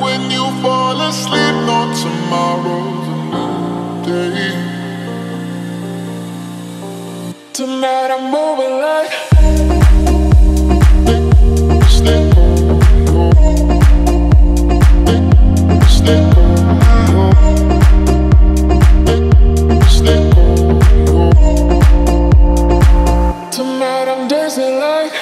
when you fall asleep, no tomorrow's a new day. Tonight I'm moving like Sleep, sleep, oh, oh. sleep, sleep. Tonight I'm dancing like